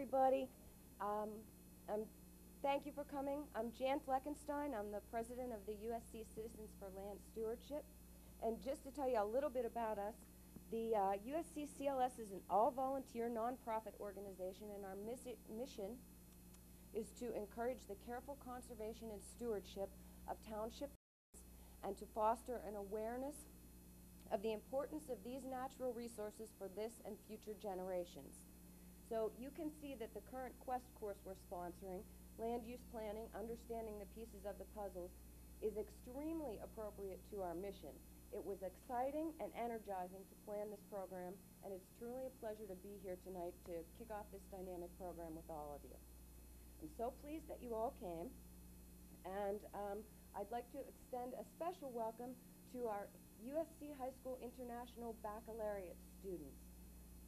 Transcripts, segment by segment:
everybody. Um, um, thank you for coming. I'm Jan Fleckenstein. I'm the president of the USC Citizens for Land Stewardship. And just to tell you a little bit about us, the uh, USC CLS is an all-volunteer nonprofit organization, and our missi- mission is to encourage the careful conservation and stewardship of township lands and to foster an awareness of the importance of these natural resources for this and future generations. So you can see that the current Quest course we're sponsoring, Land Use Planning, Understanding the Pieces of the Puzzles, is extremely appropriate to our mission. It was exciting and energizing to plan this program, and it's truly a pleasure to be here tonight to kick off this dynamic program with all of you. I'm so pleased that you all came, and um, I'd like to extend a special welcome to our USC High School International Baccalaureate students.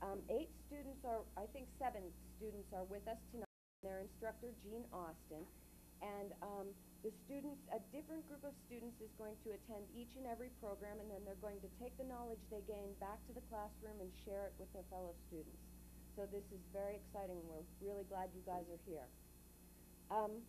Um, eight students are, I think seven students are with us tonight. Their instructor, Jean Austin. And um, the students, a different group of students is going to attend each and every program, and then they're going to take the knowledge they gain back to the classroom and share it with their fellow students. So this is very exciting. And we're really glad you guys are here. Um,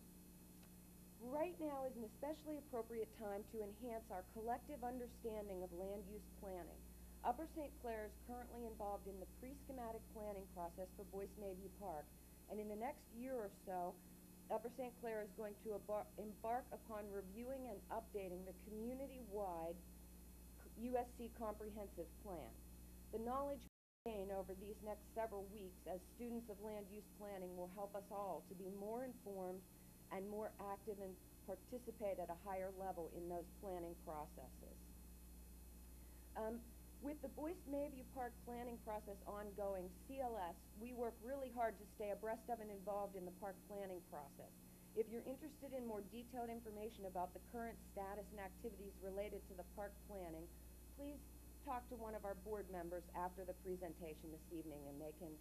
right now is an especially appropriate time to enhance our collective understanding of land use planning. Upper St. Clair is currently involved in the pre-schematic planning process for Boyce Mayview Park, and in the next year or so, Upper St. Clair is going to embark upon reviewing and updating the community-wide USC Comprehensive Plan. The knowledge gained over these next several weeks as students of land use planning will help us all to be more informed and more active and participate at a higher level in those planning processes. Um, with the Boyce Mayview Park planning process ongoing, CLS, we work really hard to stay abreast of and involved in the park planning process. If you're interested in more detailed information about the current status and activities related to the park planning, please talk to one of our board members after the presentation this evening and they can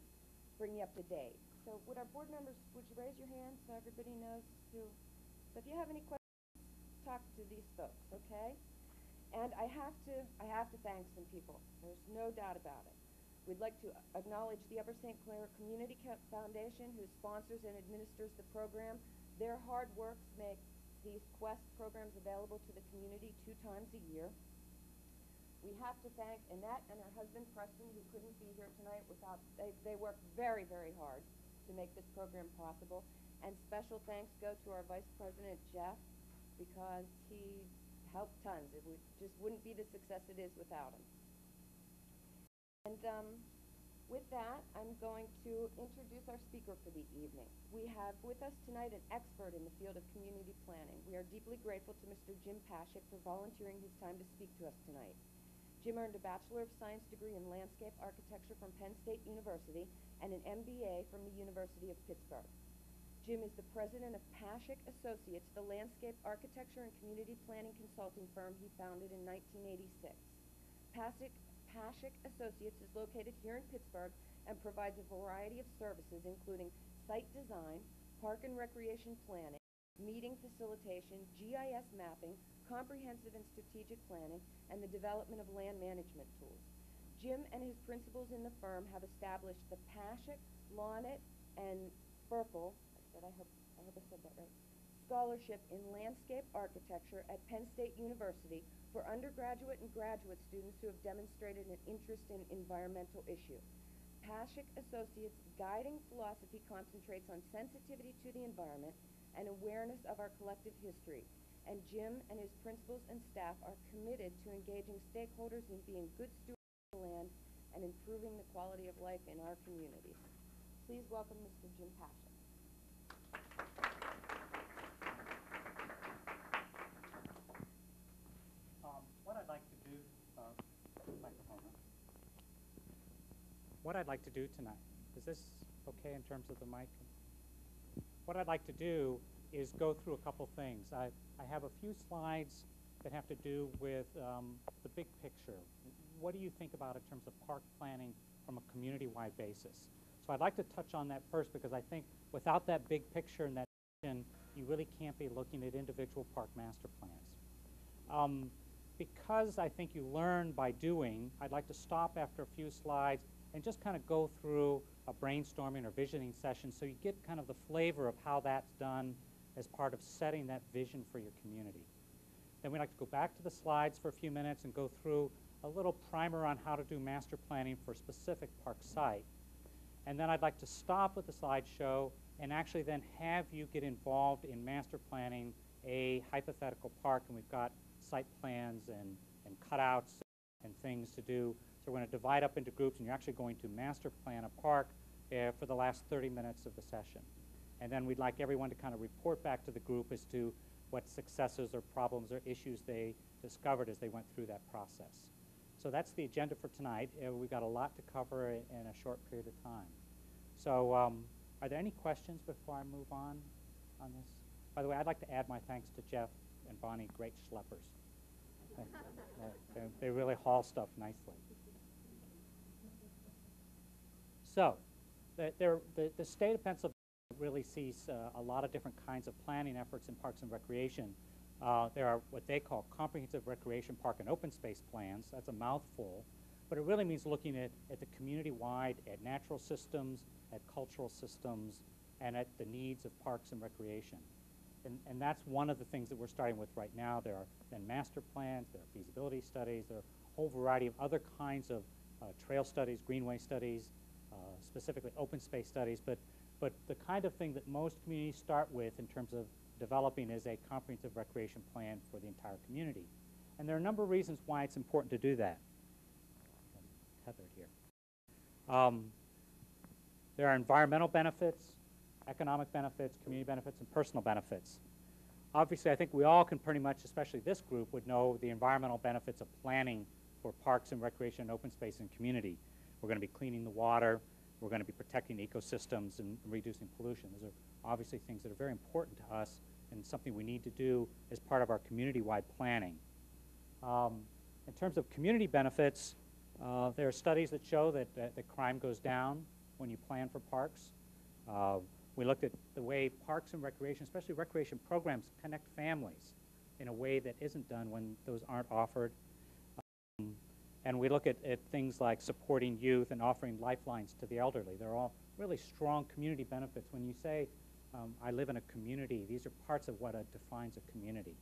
bring you up to date. So would our board members, would you raise your hand so everybody knows who? So if you have any questions, talk to these folks, okay? And I have to, I have to thank some people. There's no doubt about it. We'd like to acknowledge the Upper St. Clair Community Foundation, who sponsors and administers the program. Their hard works make these Quest programs available to the community two times a year. We have to thank Annette and her husband Preston, who couldn't be here tonight without, they, they work very, very hard to make this program possible. And special thanks go to our Vice President Jeff, because he helped tons. It would, just wouldn't be the success it is without him. And um, with that, I'm going to introduce our speaker for the evening. We have with us tonight an expert in the field of community planning. We are deeply grateful to Mr. Jim Pashek for volunteering his time to speak to us tonight. Jim earned a Bachelor of Science degree in Landscape Architecture from Penn State University and an MBA from the University of Pittsburgh. Jim is the president of Pashek Associates, the landscape architecture and community planning consulting firm he founded in 1986. Pashek, Pashek Associates is located here in Pittsburgh and provides a variety of services including site design, park and recreation planning, meeting facilitation, GIS mapping, comprehensive and strategic planning, and the development of land management tools. Jim and his principals in the firm have established the Pashek, Lonnet, and Burkle said, I hope, I hope I said that right, scholarship in landscape architecture at Penn State University for undergraduate and graduate students who have demonstrated an interest in environmental issue. Pashek Associates' guiding philosophy concentrates on sensitivity to the environment and awareness of our collective history. And Jim and his principals and staff are committed to engaging stakeholders in being good stewards of the land and improving the quality of life in our communities. Please welcome Mr. Jim Pashek. What I'd like to do tonight, is this okay in terms of the mic? What I'd like to do is go through a couple things. I, I have a few slides that have to do with um, the big picture. What do you think about in terms of park planning from a community-wide basis? So I'd like to touch on that first because I think without that big picture and that vision, you really can't be looking at individual park master plans. Um, because I think you learn by doing, I'd like to stop after a few slides and just kind of go through a brainstorming or visioning session so you get kind of the flavor of how that's done as part of setting that vision for your community. Then we'd like to go back to the slides for a few minutes and go through a little primer on how to do master planning for a specific park site. And then I'd like to stop with the slideshow and actually then have you get involved in master planning a hypothetical park. And we've got site plans and, and cutouts and things to do. So we're going to divide up into groups, and you're actually going to master plan a park uh, for the last 30 minutes of the session. And then we'd like everyone to kind of report back to the group as to what successes or problems or issues they discovered as they went through that process. So that's the agenda for tonight. Uh, we've got a lot to cover in, a short period of time. So um, are there any questions before I move on on this? By the way, I'd like to add my thanks to Jeff and Bonnie, great schleppers. They, they, they really haul stuff nicely. So, the, there- the, the state of Pennsylvania really sees uh, a lot of different kinds of planning efforts in parks and recreation. Uh, there are what they call comprehensive recreation park and open space plans. That's a mouthful, but it really means looking at, at the community-wide, at natural systems, at cultural systems, and at the needs of parks and recreation. And, and that's one of the things that we're starting with right now. There are then master plans, there are feasibility studies, there are a whole variety of other kinds of uh, trail studies, greenway studies, specifically open space studies, but, but the kind of thing that most communities start with in terms of developing is a comprehensive recreation plan for the entire community. And there are a number of reasons why it's important to do that. Tethered here. Um, there are environmental benefits, economic benefits, community benefits, and personal benefits. Obviously, I think we all can pretty much, especially this group, would know the environmental benefits of planning for parks and recreation, and open space, and community. We're going to be cleaning the water. We're going to be protecting ecosystems and reducing pollution. Those are obviously things that are very important to us and something we need to do as part of our community-wide planning. Um, in terms of community benefits, uh, there are studies that show that, that, that crime goes down when you plan for parks. Uh, we looked at the way parks and recreation, especially recreation programs, connect families in a way that isn't done when those aren't offered. Um, and we look at, at things like supporting youth and offering lifelines to the elderly. They're all really strong community benefits. When you say, um, I live in a community, these are parts of what uh, defines a community.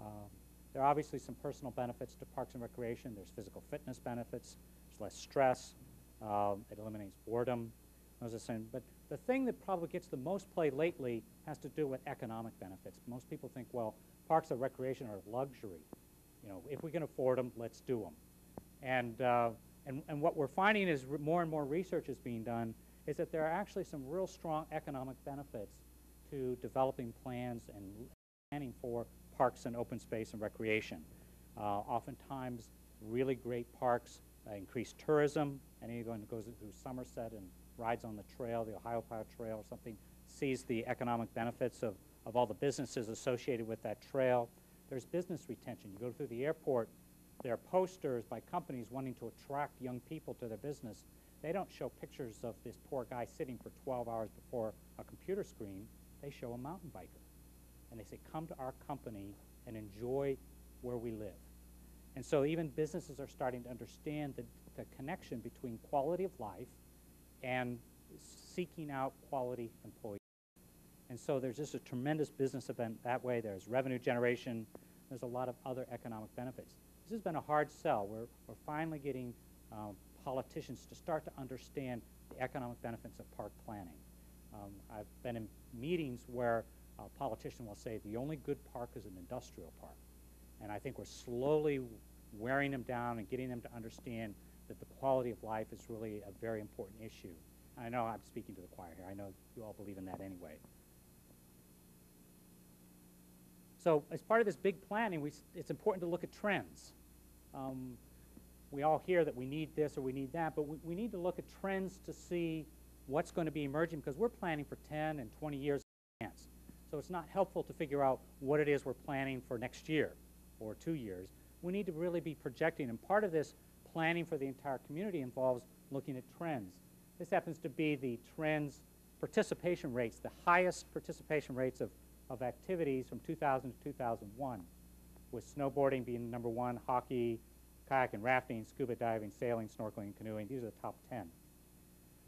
Uh, there are obviously some personal benefits to parks and recreation. There's physical fitness benefits. There's less stress. Um, it eliminates boredom. Those are some, but the thing that probably gets the most play lately has to do with economic benefits. Most people think, well, parks and recreation are a luxury. You know, if we can afford them, let's do them. And, uh, and, and what we're finding is more and more research is being done is that there are actually some real strong economic benefits to developing plans and planning for parks and open space and recreation. Uh, oftentimes, really great parks uh, increase tourism. Anyone who goes through Somerset and rides on the trail, the Ohiopyle Trail or something, sees the economic benefits of, of all the businesses associated with that trail. There's business retention. You go through the airport, there are posters by companies wanting to attract young people to their business. They don't show pictures of this poor guy sitting for 12 hours before a computer screen. They show a mountain biker. And they say, come to our company and enjoy where we live. And so even businesses are starting to understand the, the connection between quality of life and seeking out quality employees. And so there's just a tremendous business event that way. There's revenue generation. There's a lot of other economic benefits. This has been a hard sell. We're, we're finally getting um, politicians to start to understand the economic benefits of park planning. Um, I've been in meetings where a politician will say the only good park is an industrial park. And I think we're slowly wearing them down and getting them to understand that the quality of life is really a very important issue. I know I'm speaking to the choir here. I know you all believe in that anyway. So as part of this big planning, we, it's important to look at trends. Um, we all hear that we need this or we need that, but we, we need to look at trends to see what's going to be emerging because we're planning for 10 and 20 years in advance. So it's not helpful to figure out what it is we're planning for next year or two years. We need to really be projecting, and part of this planning for the entire community involves looking at trends. This happens to be the trends participation rates, the highest participation rates of, of activities from 2000 to 2001, with snowboarding being number one, hockey, kayaking, rafting, scuba diving, sailing, snorkeling, and canoeing. These are the top 10.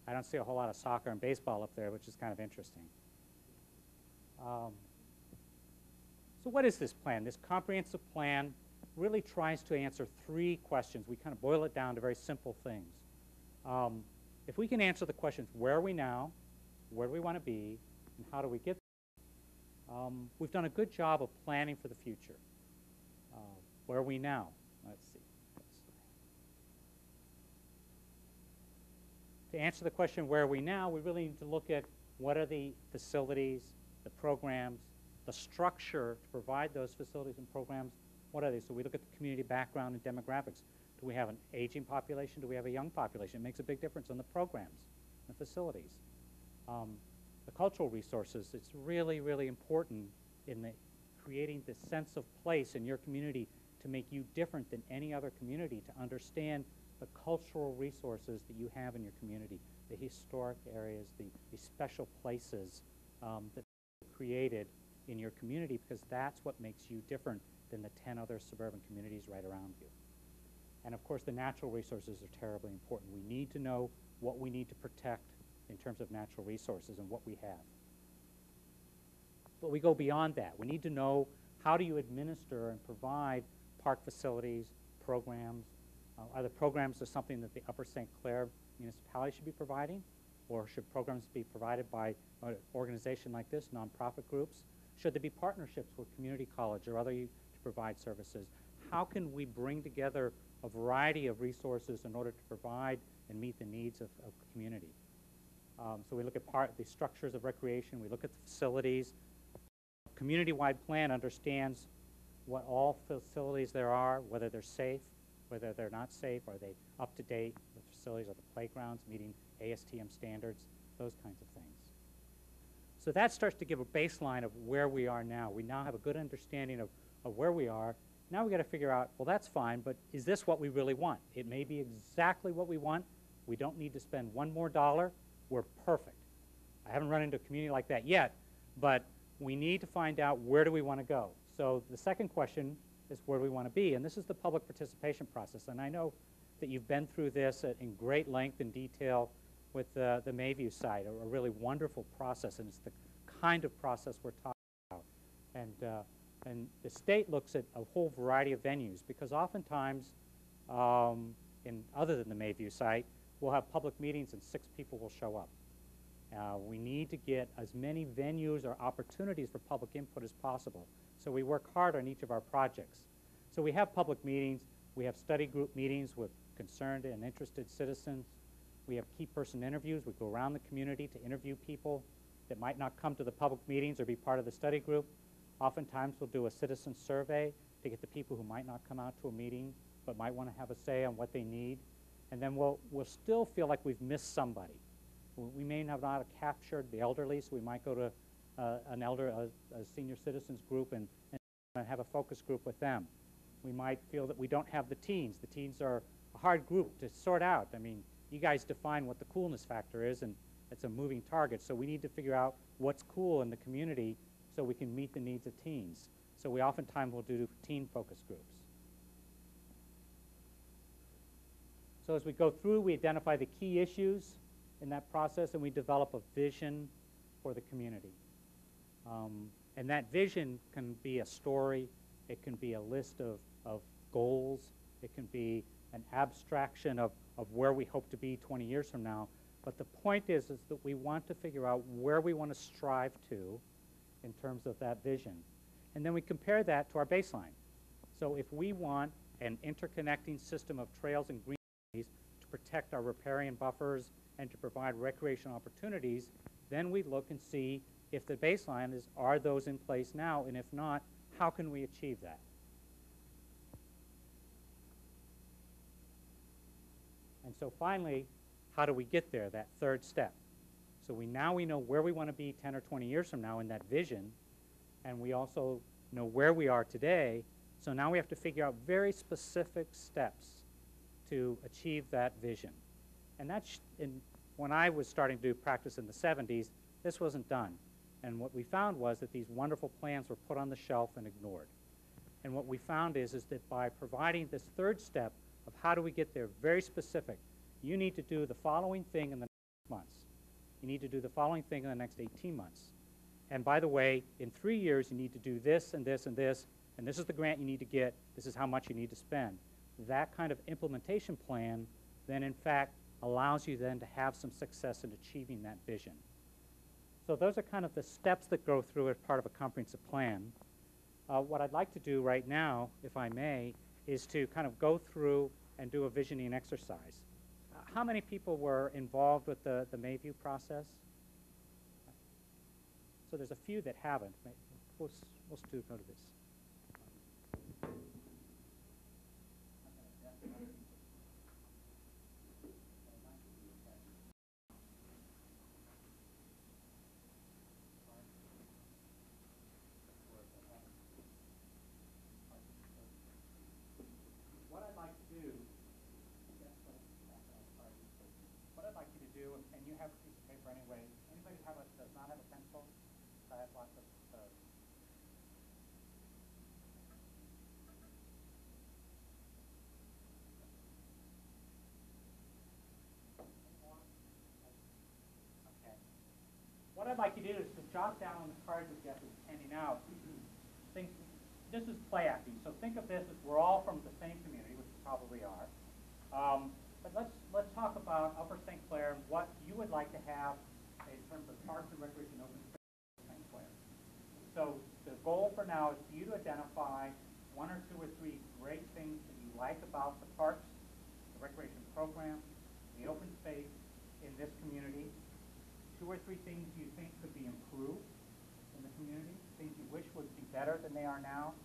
I don't see a whole lot of soccer and baseball up there, which is kind of interesting. Um, so what is this plan? This comprehensive plan really tries to answer three questions. We kind of boil it down to very simple things. Um, if we can answer the questions, where are we now, where do we want to be, and how do we get there, um, we've done a good job of planning for the future. Uh, where are we now? Let's see. To answer the question, where are we now, we really need to look at what are the facilities, the programs, the structure to provide those facilities and programs. What are they? So we look at the community background and demographics. Do we have an aging population? Do we have a young population? It makes a big difference on the programs and facilities. Um, the cultural resources, it's really, really important in the creating this sense of place in your community to make you different than any other community, to understand the cultural resources that you have in your community, the historic areas, the, the special places um, that are created in your community because that's what makes you different than the 10 other suburban communities right around you. And of course, the natural resources are terribly important. We need to know what we need to protect in terms of natural resources and what we have. But we go beyond that. We need to know how do you administer and provide park facilities, programs. Uh, are the programs are something that the Upper St. Clair municipality should be providing? Or should programs be provided by an organization like this, nonprofit groups? Should there be partnerships with community college or other to provide services? How can we bring together a variety of resources in order to provide and meet the needs of, of community? Um, so we look at part the structures of recreation, we look at the facilities. Community-wide plan understands what all facilities there are, whether they're safe, whether they're not safe, are they up to date, the facilities, are the playgrounds meeting ASTM standards, those kinds of things. So that starts to give a baseline of where we are now. We now have a good understanding of, of where we are. Now we got to figure out, well, that's fine, but is this what we really want? It may be exactly what we want. We don't need to spend one more dollar. We're perfect. I haven't run into a community like that yet, but we need to find out where do we want to go. So the second question is where do we want to be? And this is the public participation process. And I know that you've been through this in great length and detail with the, the Mayview site, a, a, really wonderful process, and it's the kind of process we're talking about. And, uh, and the state looks at a whole variety of venues because oftentimes, um, in other than the Mayview site, we'll have public meetings and six people will show up. Uh, we need to get as many venues or opportunities for public input as possible. So we work hard on each of our projects. So we have public meetings, we have study group meetings with concerned and interested citizens, we have key person interviews. We go around the community to interview people that might not come to the public meetings or be part of the study group. Oftentimes we'll do a citizen survey to get the people who might not come out to a meeting but might want to have a say on what they need. And then we'll, we'll still feel like we've missed somebody. We may not have not captured the elderly, so we might go to uh, an elder, a, a, senior citizens group and, and have a focus group with them. We might feel that we don't have the teens. The teens are a hard group to sort out. I mean, you guys define what the coolness factor is, and it's a moving target. So we need to figure out what's cool in the community so we can meet the needs of teens. So we oftentimes will do teen focus groups. So as we go through, we identify the key issues in that process, and we develop a vision for the community. Um, and that vision can be a story, it can be a list of, of goals, it can be an abstraction of of where we hope to be 20 years from now. But the point is, is that we want to figure out where we want to strive to in terms of that vision. And then we compare that to our baseline. So if we want an interconnecting system of trails and to protect our riparian buffers and to provide recreational opportunities, then we look and see if the baseline is, are those in place now? And if not, how can we achieve that? And so finally, how do we get there, that third step? So we now we know where we want to be 10 or 20 years from now in that vision, and we also know where we are today. So now we have to figure out very specific steps to achieve that vision. And that's in, when I was starting to do practice in the 70s, this wasn't done. And what we found was that these wonderful plans were put on the shelf and ignored. And what we found is, is that by providing this third step of how do we get there, very specific. You need to do the following thing in the next months. You need to do the following thing in the next 18 months. And by the way, in three years, you need to do this and this and this, and this is the grant you need to get, this is how much you need to spend. That kind of implementation plan then, in fact, allows you then to have some success in achieving that vision. So those are kind of the steps that go through as part of a comprehensive plan. Uh, what I'd like to do right now, if I may, is to kind of go through and do a visioning exercise. Uh, how many people were involved with the, the Mayview process? So there's a few that haven't. We'll, we'll do go to this. What I'd like to do, what I'd like you to do, and you have a piece of paper anyway, anybody have a, does not have a pencil? I have lots of, uh, Okay. Like you do is to jot down on the cards that Jeff is handing out, think, this is play acting, so think of this as we're all from the same community, which we probably are. Um, but let's, let's talk about Upper St. Clair, and what you would like to have in terms of parks and recreation open space in St. Clair. So the goal for now is for you to identify one or two or three great things that you like about the parks, the recreation program, the open space in this community. Two or three things you think could be improved in the community, things you wish would be better than they are now,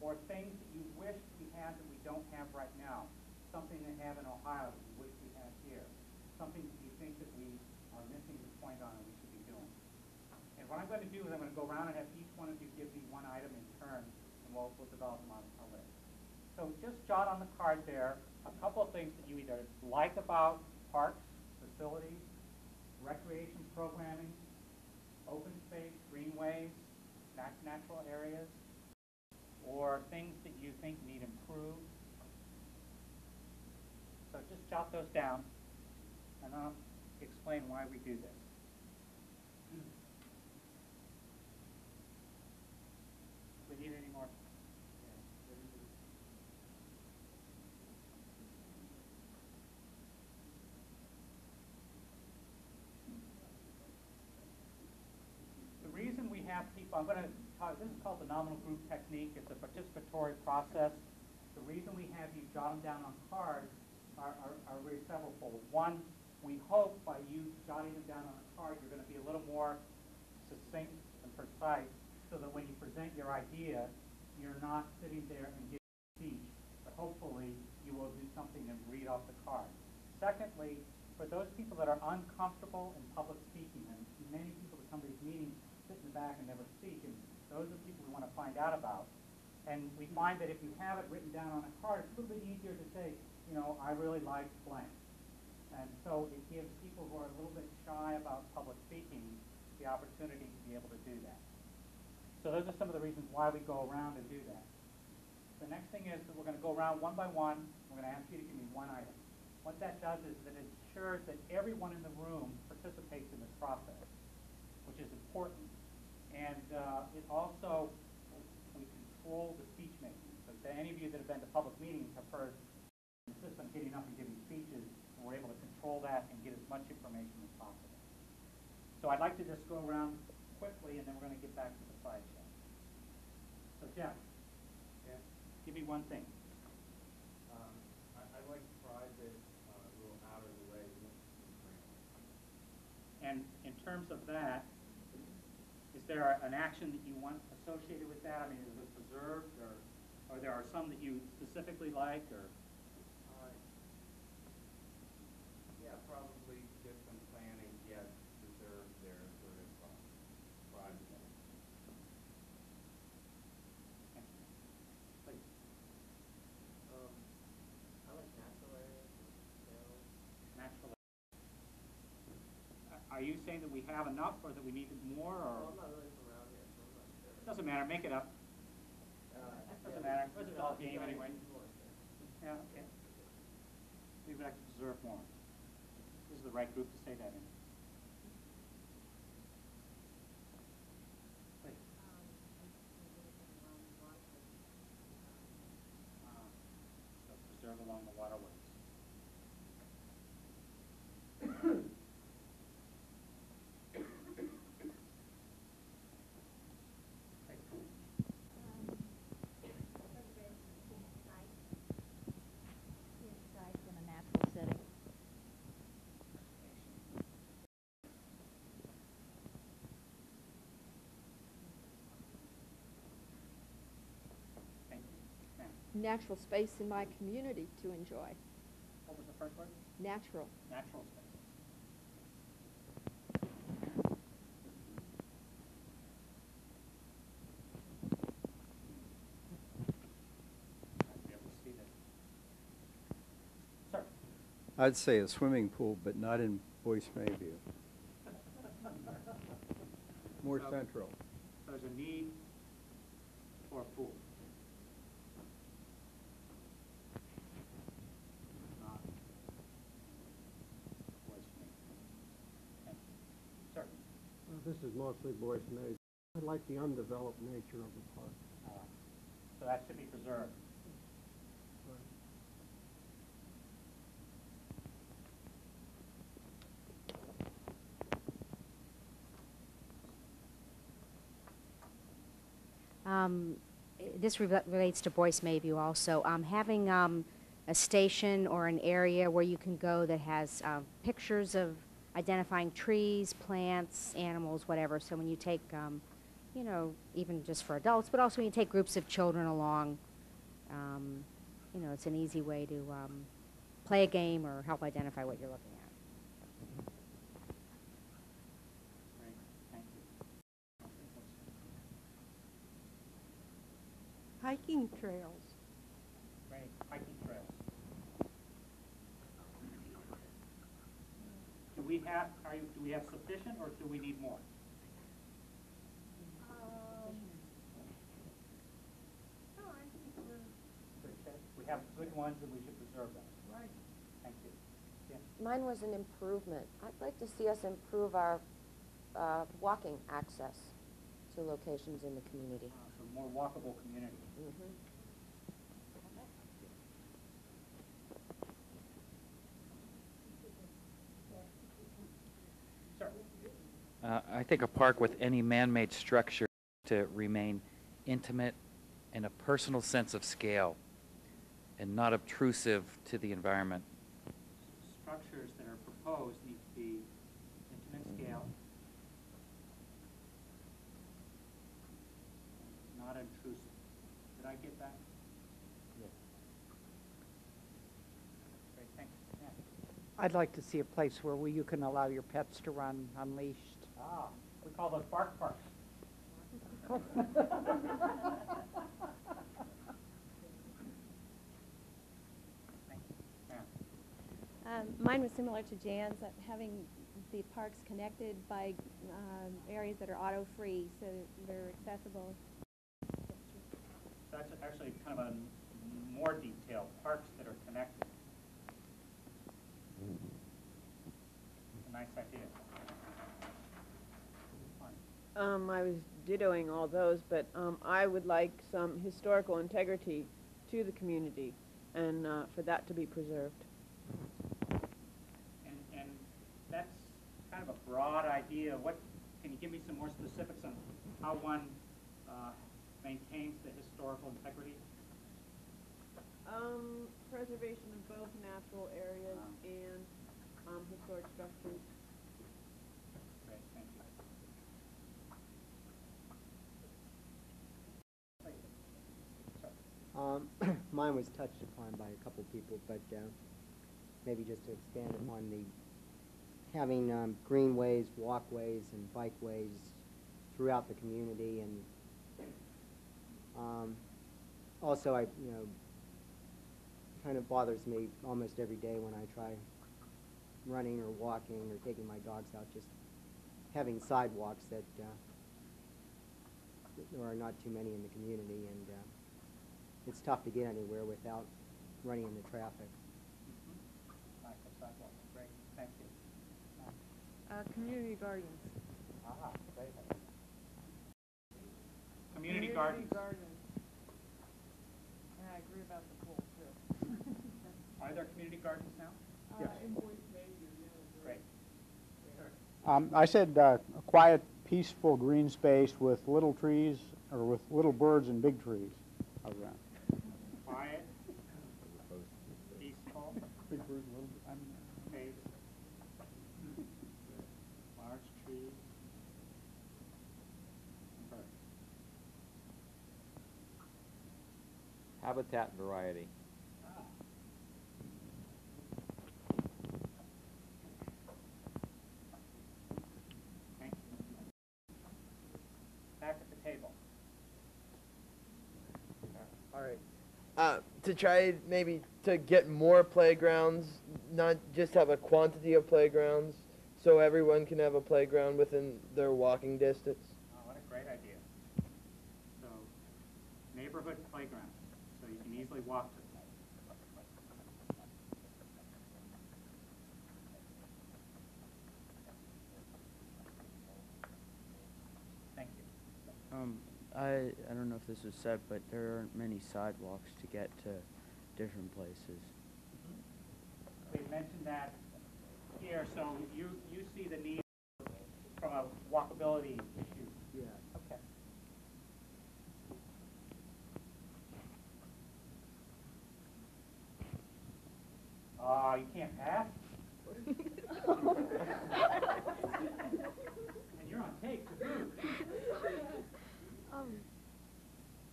or things that you wish we had that we don't have right now. Something they have in Ohio that you wish we had here. Something that you think that we are missing the point on and we should be doing. And what I'm going to do is I'm going to go around and have each one of you give me one item in turn, and we'll, we'll develop them on a list. So just jot on the card there a couple of things that you either like about parks, facilities, recreation programming, open space, greenways, natural areas, or things that you think need improved. So just jot those down, and I'll explain why we do this. We need any more? The reason people, I'm gonna talk, this is called the nominal group technique, it's a participatory process. The reason we have you jot them down on cards are, are, are really severalfold. One, we hope by you jotting them down on a card, you're gonna be a little more succinct and precise, so that when you present your idea, you're not sitting there and giving a speech, but hopefully you will do something and read off the card. Secondly, for those people that are uncomfortable in public speaking, and many people that come to these meetings back and never speak, and those are the people we want to find out about. And we find that if you have it written down on a card, it's a little bit easier to say, you know, I really like blank. And so it gives people who are a little bit shy about public speaking the opportunity to be able to do that. So those are some of the reasons why we go around and do that. The next thing is that we're gonna go around one by one, we're gonna ask you to give me one item. What that does is that it ensures that everyone in the room participates in this process, which is important. And, uh, it also, we control the speech making. So to any of you that have been to public meetings have heard the system getting up and giving speeches, and we're able to control that and get as much information as possible. So I'd like to just go around quickly, and then we're gonna get back to the slideshow. So Jeff, Yeah, give me one thing. um, I, I like private, uh, a little out of the way, And in terms of that, there are an action that you want associated with that? I mean, is it preserved, or, or there are some that you specifically like, or? Uh, yeah, probably different planning, yes, reserved there, sort of, uh, private. Please. I like natural areas. Natural. Are you saying that we have enough, or that we need more, Well, or? I'm doesn't matter, make it up. Uh, doesn't matter, it's a dog game anyway. Yeah, okay. We would like to deserve more. This is the right group to say that in. Natural space in my community to enjoy. what was the first word? Natural. Natural spaces. I'd be able to see that. Sir? I'd say a swimming pool, but not in Boyce Mayview. More So- central. There's a need for a pool. Not Boyce Mayview. Thank you. Sir? Well, This is mostly Boyce May. I like the undeveloped nature of the park. Uh, So that should be preserved. Um, This re- relates to Boyce Mayview also. Um, Having um, a station or an area where you can go that has um, pictures of identifying trees, plants, animals, whatever. So when you take, um, you know, even just for adults, but also when you take groups of children along, um, you know, it's an easy way to um, play a game or help identify what you're looking at. Hiking trails. Great, hiking trails. Do we have, are you, do we have sufficient or do we need more? We have good ones and we should preserve them. Right. Thank you. Yeah. Mine was an improvement. I'd like to see us improve our uh, walking access to locations in the community. Uh, So more walkable community. Mhm. Sir? Uh, I think a park with any man-made structure to remain intimate and a personal sense of scale and not obtrusive to the environment. Structures that are proposed need to be intimate scale. Not intrusive. Did I get that? Yeah. Great, thanks. Yeah. I'd like to see a place where we- you can allow your pets to run unleashed. Ah, we call those bark parks. Thank you. Ma'am. Um, mine was similar to Jan's, that having the parks connected by um, areas that are auto-free, so they're accessible. That's actually kind of a more detailed, parks that are connected. A nice idea. Fine. Um, I was dittoing all those, but, um, I would like some historical integrity to the community and, uh, for that to be preserved. And, and that's kind of a broad idea. What, can you give me some more specifics on how one uh, maintains the historical integrity? Um, preservation of both natural areas Um. and, um, historic structures. Great, thank you. Please. Sir. Um, mine was touched upon by a couple people, but, uh, maybe just to expand upon the, having, um, greenways, walkways, and bikeways throughout the community, and, um, also I, you know, kind of bothers me almost every day when I try running or walking or taking my dogs out, just having sidewalks that, uh, there are not too many in the community, and, uh, it's tough to get anywhere without running into traffic. Uh, community gardens. Ah, great. Community gardens. gardens. And I agree about the pool, too. Are there community gardens now? Uh, yes. Great. Um, I said uh, a quiet, peaceful green space with little trees, or with little birds and big trees around. Habitat variety. Thank you. Back at the table. All right. Uh, to try maybe to get more playgrounds, not just have a quantity of playgrounds, so everyone can have a playground within their walking distance. Oh, what a great idea. So, neighborhood playground, so you easily walk to. Thank you. Um, I, I don't know if this was said, but there aren't many sidewalks to get to different places. We mentioned that here, so you, you see the need from a walkability issue. Yeah. Okay. Ah, you can't pass? And you're on tape, to boot. Um,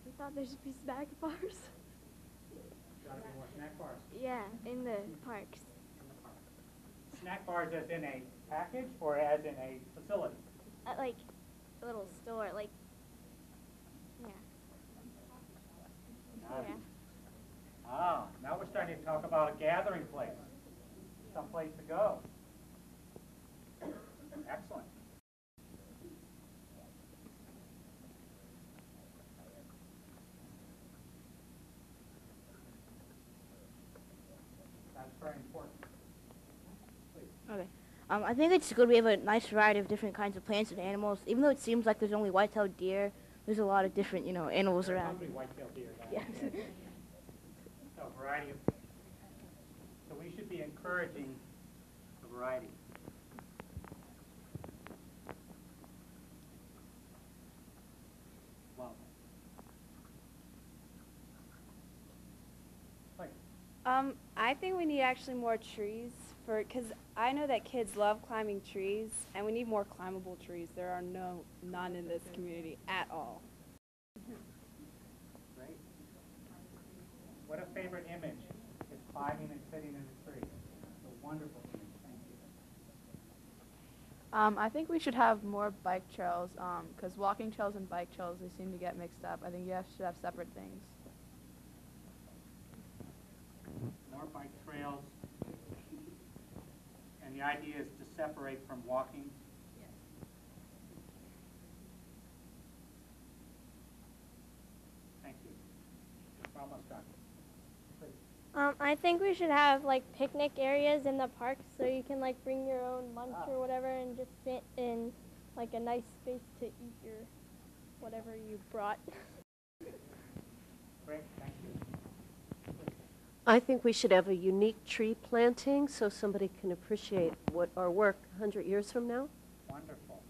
we thought there should be snack bars. Gotta be more snack bars. Yeah, in the parks. Snack bars as in a package or as in a facility? At like a little store, like yeah. Nice. Yeah. Ah, now we're starting to talk about a gathering place, some place to go. Excellent. That's very important. Okay. Um, I think it's good we have a nice variety of different kinds of plants and animals. Even though it seems like there's only white-tailed deer, there's a lot of different, you know, animals There's around. probably white-tailed deer down Yeah. there. So variety of, so we should be encouraging a variety. Um, I think we need actually more trees for, because I know that kids love climbing trees, and we need more climbable trees. There are no, none in this community at all. What a favorite image is climbing and sitting in a tree. It's a wonderful image, thank you. Um, I think we should have more bike trails, um, 'cause walking trails and bike trails, they seem to get mixed up. I think you have, should have separate things. More bike trails. And the idea is to separate from walking. Thank you. We're almost done. Please. Um, I think we should have like picnic areas in the park so you can like bring your own lunch or whatever and just sit in like a nice space to eat your whatever you brought. Great, thank you. I think we should have a unique tree planting so somebody can appreciate what our work 100 years from now. Wonderful.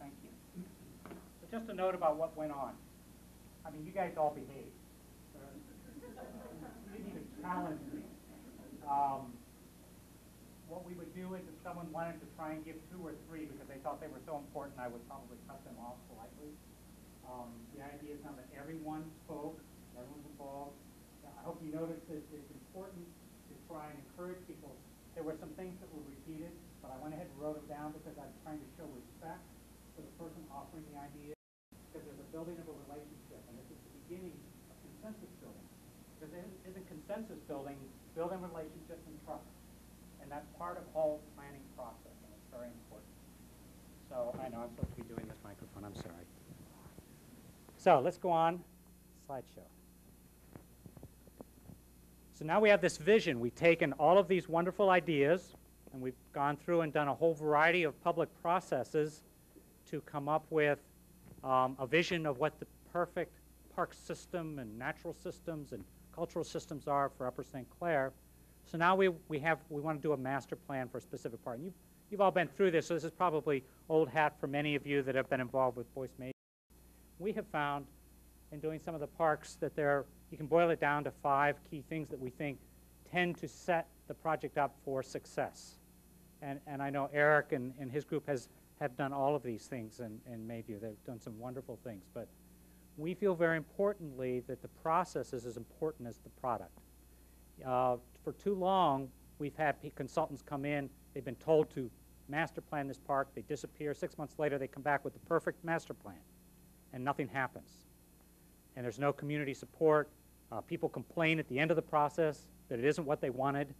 Thank you. So just a note about what went on. I mean, you guys all behaved. You didn't even challenge me. Um, What we would do is if someone wanted to try and give two or three because they thought they were so important, I would probably cut them off politely. Um, The idea is now that everyone spoke, everyone's involved. I hope you noticed that it's important to try and encourage people. There were some things that were repeated, but I went ahead and wrote them down because I'm trying to show respect for the person offering the idea. Because there's a building of a relationship, and this is the beginning of consensus building. Because it isn't consensus building, building relationships and trust. And that's part of all planning process, and it's very important. So, I know I'm supposed to be doing this microphone, I'm sorry. So let's go on, slideshow. So now we have this vision. We've taken all of these wonderful ideas and we've gone through and done a whole variety of public processes to come up with um, a vision of what the perfect park system and natural systems and cultural systems are for Upper St. Clair. So now we, we have, we want to do a master plan for a specific part. And you've, you've all been through this, so this is probably old hat for many of you that have been involved with Boyce May. We have found in doing some of the parks that there, you can boil it down to five key things that we think tend to set the project up for success. And, and I know Eric and, and his group has, have done all of these things in, in Mayview. They've done some wonderful things. But we feel very importantly that the process is as important as the product. Uh, for too long, we've had consultants come in, they've been told to master plan this park, they disappear, six months later they come back with the perfect master plan, and nothing happens. And there's no community support. Uh, people complain at the end of the process that it isn't what they wanted,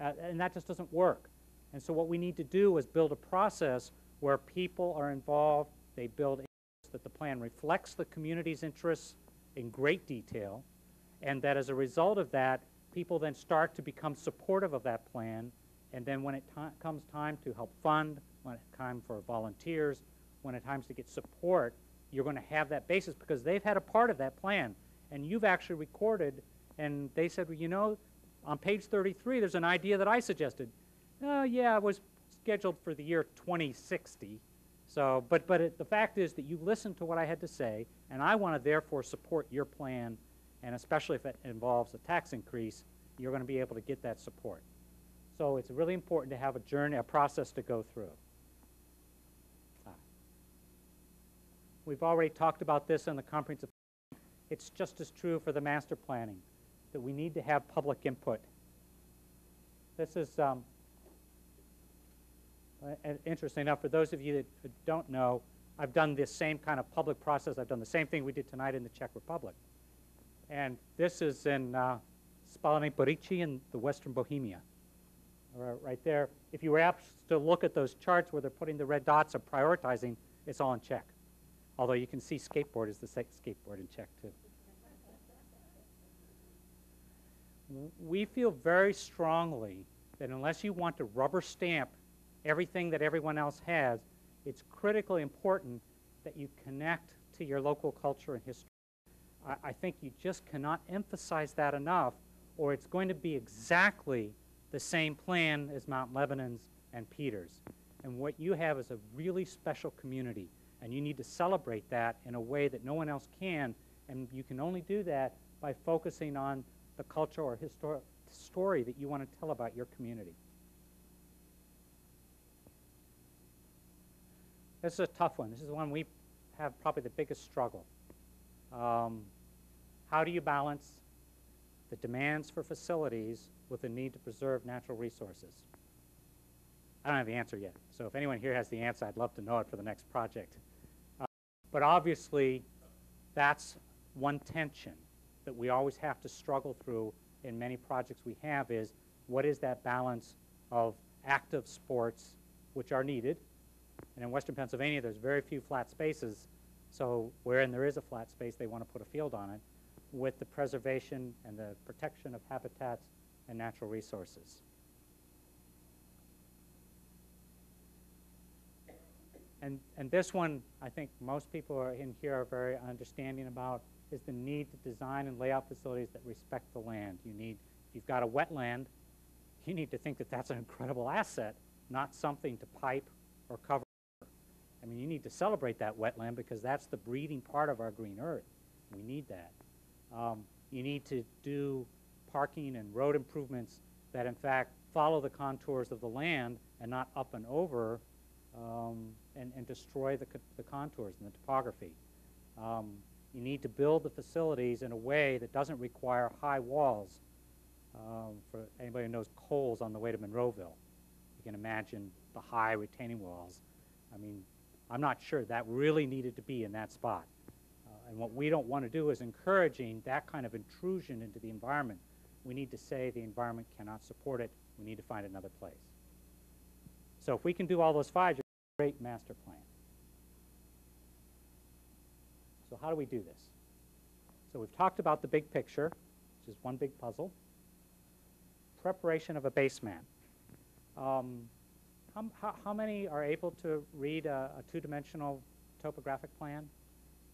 uh, and that just doesn't work. And so what we need to do is build a process where people are involved, they build that the plan reflects the community's interests in great detail, and that as a result of that, people then start to become supportive of that plan, and then when it comes time to help fund, when it's time for volunteers, when it times to get support, you're going to have that basis because they've had a part of that plan, and you've actually recorded, and they said, well, you know, on page 33, there's an idea that I suggested. Oh, yeah, it was scheduled for the year 2060. So, but, but it, the fact is that you listened to what I had to say, and I want to therefore support your plan, and especially if it involves a tax increase, you're going to be able to get that support. So it's really important to have a journey, a process to go through. Ah. We've already talked about this in the comprehensive. plan. It's just as true for the master planning, that we need to have public input. This is um, uh, interesting enough, for those of you that don't know, I've done this same kind of public process. I've done the same thing we did tonight in the Czech Republic. And this is in uh, Spálené Poříčí in the western Bohemia. Right there. If you were asked to look at those charts where they're putting the red dots of prioritizing, it's all in Czech. Although you can see skateboard is the skateboard in Czech too. We feel very strongly that unless you want to rubber stamp everything that everyone else has, it's critically important that you connect to your local culture and history. I, I think you just cannot emphasize that enough, or it's going to be exactly the same plan as Mount Lebanon's and Peters. And what you have is a really special community, and you need to celebrate that in a way that no one else can, and you can only do that by focusing on the culture or histor story that you want to tell about your community. This is a tough one. This is the one we have probably the biggest struggle. Um, how do you balance the demands for facilities with the need to preserve natural resources? I don't have the answer yet. So if anyone here has the answer, I'd love to know it for the next project. Uh, but obviously, that's one tension that we always have to struggle through in many projects we have is what is that balance of active sports, which are needed, and in western Pennsylvania, there's very few flat spaces. So wherein there is a flat space, they want to put a field on it with the preservation and the protection of habitats and natural resources. And, and this one, I think most people are in here are very understanding about, is the need to design and lay out facilities that respect the land. You need, if you've got a wetland, you need to think that that's an incredible asset, not something to pipe or cover. I mean, you need to celebrate that wetland because that's the breathing part of our green earth. We need that. Um, you need to do parking and road improvements that, in fact, follow the contours of the land and not up and over um, and, and, destroy the, the, contours and the topography. Um, you need to build the facilities in a way that doesn't require high walls. Um, for anybody who knows Coles on the way to Monroeville, you can imagine the high retaining walls. I mean, I'm not sure that really needed to be in that spot. Uh, and what we don't want to do is encouraging that kind of intrusion into the environment. We need to say the environment cannot support it. We need to find another place. So if we can do all those five, a great master plan. So how do we do this? So we've talked about the big picture, which is one big puzzle. preparation of a base map. Um, how, how, many are able to read a, a two-dimensional topographic plan?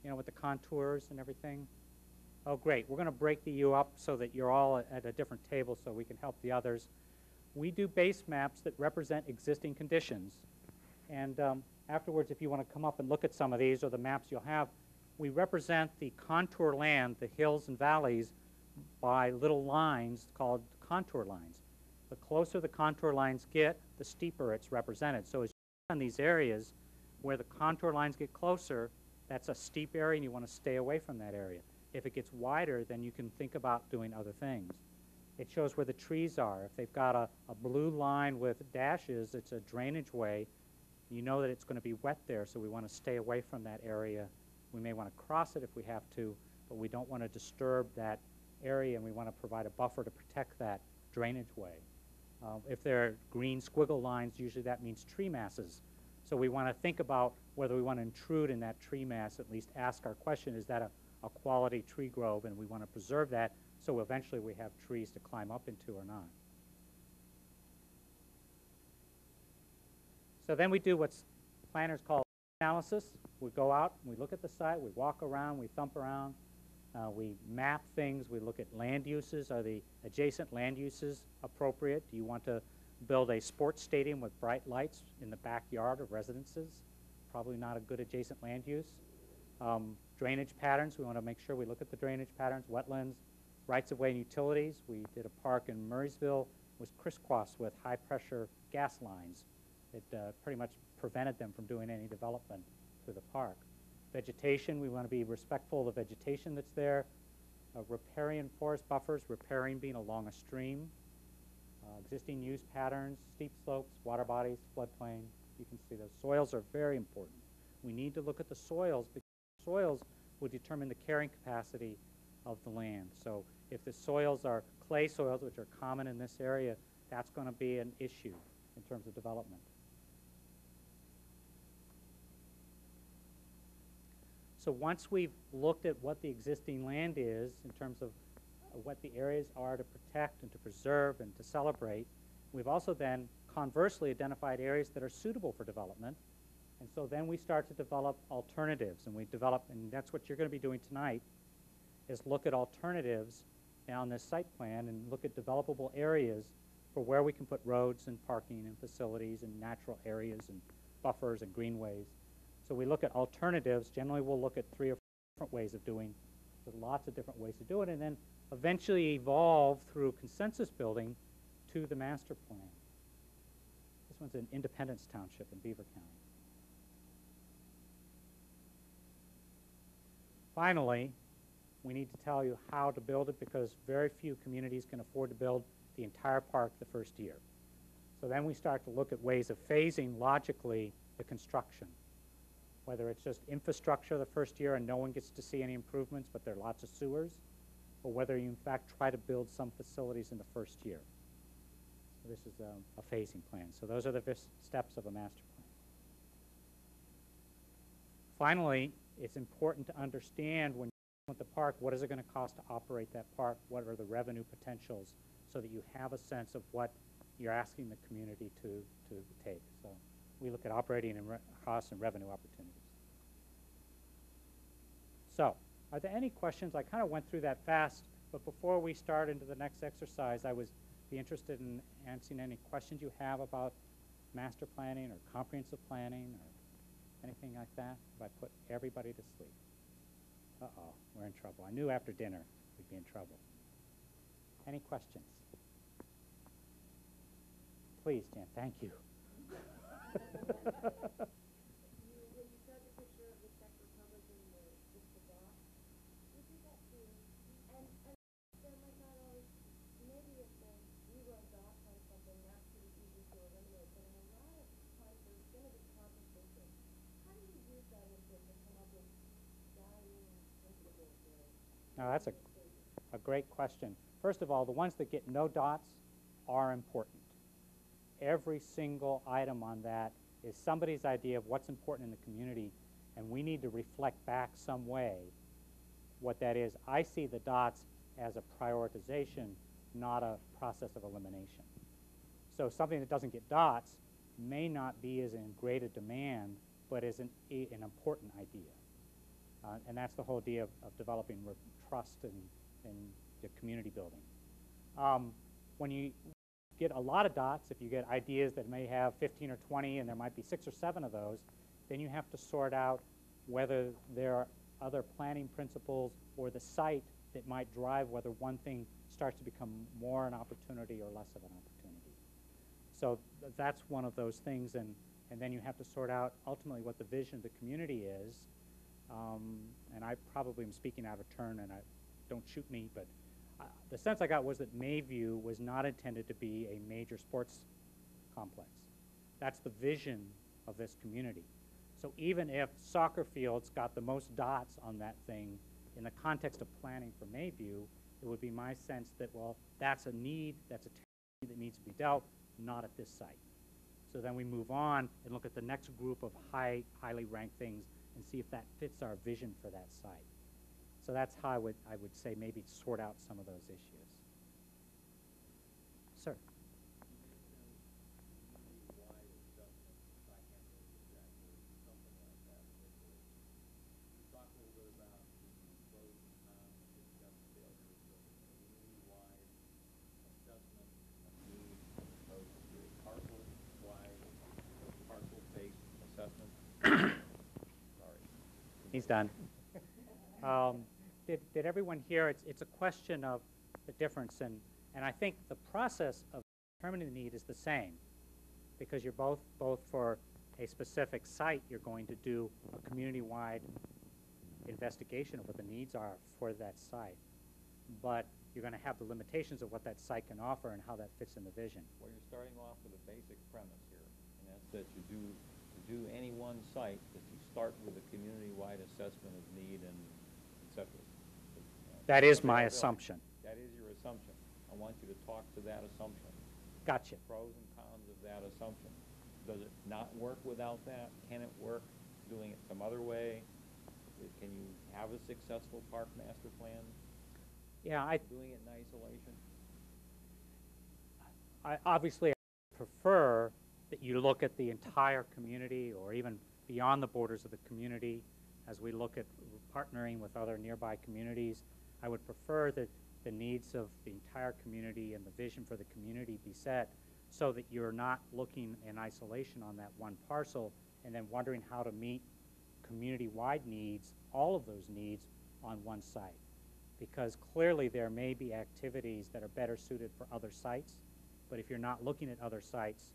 You know, with the contours and everything? Oh, great. We're going to break the you up so that you're all at- at a different table so we can help the others. We do base maps that represent existing conditions. And um, afterwards, if you want to come up and look at some of these or the maps you'll have, we represent the contour land, the hills and valleys, by little lines called contour lines. The closer the contour lines get, the steeper it's represented. So as on these areas where the contour lines get closer, that's a steep area and you want to stay away from that area. If it gets wider, then you can think about doing other things. It shows where the trees are. If they've got a, a blue line with dashes, it's a drainage way. You know that it's going to be wet there, so we want to stay away from that area. We may want to cross it if we have to, but we don't want to disturb that area, and we want to provide a buffer to protect that drainage way. Uh, if there are green squiggle lines, usually that means tree masses. So we want to think about whether we want to intrude in that tree mass, at least ask our question, is that a, a quality tree grove? And we want to preserve that so eventually we have trees to climb up into or not. So then we do what planners call analysis. We go out, we look at the site, we walk around, we thump around, uh, we map things, we look at land uses. Are the adjacent land uses appropriate? Do you want to build a sports stadium with bright lights in the backyard of residences? Probably not a good adjacent land use. Um, drainage patterns, we want to make sure we look at the drainage patterns, wetlands, rights-of-way and utilities. We did a park in Murrysville, was crisscrossed with high-pressure gas lines. It uh, pretty much prevented them from doing any development through the park. Vegetation, we want to be respectful of the vegetation that's there. Uh, riparian forest buffers, riparian being along a stream. Uh, existing use patterns, steep slopes, water bodies, floodplain. You can see those. Soils are very important. We need to look at the soils because soils will determine the carrying capacity of the land. So if the soils are clay soils, which are common in this area, that's going to be an issue in terms of development. So once we've looked at what the existing land is in terms of uh, what the areas are to protect and to preserve and to celebrate, we've also then conversely identified areas that are suitable for development. And so then we start to develop alternatives, and we develop, and that's what you're going to be doing tonight, is look at alternatives on this site plan and look at developable areas for where we can put roads and parking and facilities and natural areas and buffers and greenways. So we look at alternatives. Generally, we'll look at three or four different ways of doing. There's lots of different ways to do it, and then eventually evolve through consensus building to the master plan. This one's in Independence Township in Beaver County. Finally, we need to tell you how to build it because very few communities can afford to build the entire park the first year. So then we start to look at ways of phasing logically the construction. Whether it's just infrastructure the first year and no one gets to see any improvements, but there are lots of sewers, or whether you in fact try to build some facilities in the first year. So this is a, a phasing plan. So those are the steps of a master plan. Finally, it's important to understand when at the park, what is it going to cost to operate that park? What are the revenue potentials so that you have a sense of what you're asking the community to, to take? So we look at operating and costs and revenue opportunities. So are there any questions? I kind of went through that fast, but before we start into the next exercise, I would be interested in answering any questions you have about master planning or comprehensive planning or anything like that. If I put everybody to sleep. Uh-oh, we're in trouble. I knew after dinner we'd be in trouble. Any questions? Please, Jan, thank you. Now, that's a, a great question. First of all, the ones that get no dots are important. Every single item on that is somebody's idea of what's important in the community, and we need to reflect back some way what that is. I see the dots as a prioritization not a process of elimination. So something that doesn't get dots may not be as in great a demand, but is an, an important idea. Uh, and that's the whole idea of, of developing trust and, and the community building. Um, when you get a lot of dots, if you get ideas that may have 15 or 20 and there might be six or seven of those, then you have to sort out whether there are other planning principles or the site that might drive whether one thing starts to become more an opportunity or less of an opportunity. So th- that's one of those things, and, and then you have to sort out ultimately what the vision of the community is. Um, and I probably am speaking out of turn, and I don't shoot me, but Uh, the sense I got was that Mayview was not intended to be a major sports complex. That's the vision of this community. So even if soccer fields got the most dots on that thing, in the context of planning for Mayview, it would be my sense that, well, that's a need, that's a need that needs to be dealt, not at this site. So then we move on and look at the next group of high, highly ranked things and see if that fits our vision for that site. So that's how I would, I would say maybe sort out some of those issues. Sir? He's done. Um, did, did everyone hear? It's, it's a question of the difference, and, and I think the process of determining the need is the same, because you're both, both for a specific site, you're going to do a community-wide investigation of what the needs are for that site. But you're going to have the limitations of what that site can offer and how that fits in the vision. Well, you're starting off with a basic premise here, and that's that you do, to do any one site, that you start with a community-wide assessment of need and et cetera. That is my assumption. That is your assumption. I want you to talk to that assumption. Gotcha. Pros and cons of that assumption. Does it not work without that? Can it work doing it some other way? Can you have a successful park master plan? Yeah, I, Doing it in isolation? I obviously prefer that you look at the entire community or even beyond the borders of the community as we look at partnering with other nearby communities. I would prefer that the needs of the entire community and the vision for the community be set so that you're not looking in isolation on that one parcel and then wondering how to meet community-wide needs, all of those needs, on one site. Because clearly there may be activities that are better suited for other sites, but if you're not looking at other sites,